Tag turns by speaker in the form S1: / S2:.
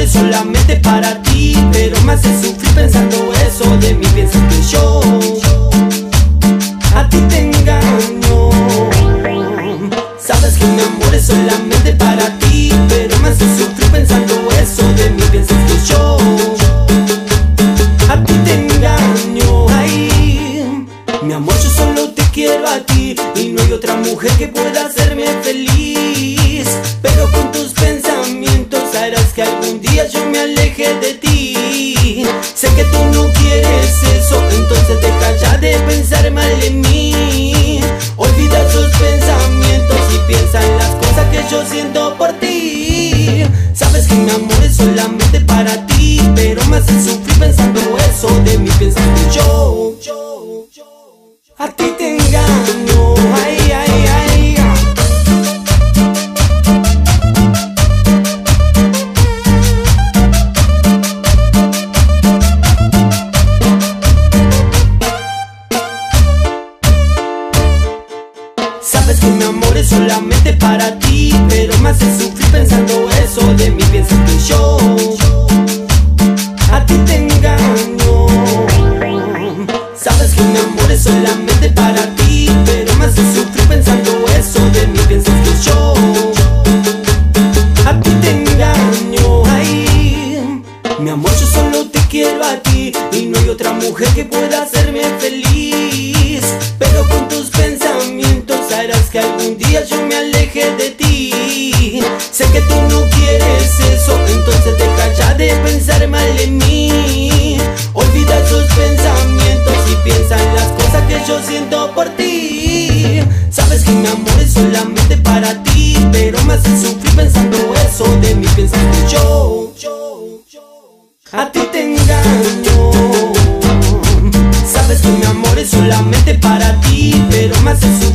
S1: Es solamente para ti Pero me hace sufrir pensando eso De mí. Piensas que yo A ti te engaño. Sabes que mi amor es solamente para ti Pero me hace sufrir pensando eso De mí. Piensas que yo A ti te engaño. Ay, mi amor yo solo te quiero a ti Y no hay otra mujer que pueda hacerme feliz mal en mí. Olvida esos pensamientos y piensa en las cosas que yo siento por ti. Sabes que mi amor es solamente para ti Pero me hace sufrir pensando eso de mí. Piensas que yo. A ti te engaño, amor es solamente para ti Pero me hace sufrir pensando eso De mí. Piensas que yo A ti te engaño. Sabes que mi amor es solamente para ti Pero me hace sufrir pensando eso De mí. Piensas que yo A ti te engaño. Ay, mi amor yo solo te quiero a ti Y no hay otra mujer que pueda hacerme feliz Sé que tú no quieres eso, entonces deja ya de pensar mal en mí. Olvida esos pensamientos y piensa en las cosas que yo siento por ti. Sabes que mi amor es solamente para ti Pero me hace sufrir pensando eso de mí piensas que yo A ti te engaño. Sabes que mi amor es solamente para ti Pero me hace sufrir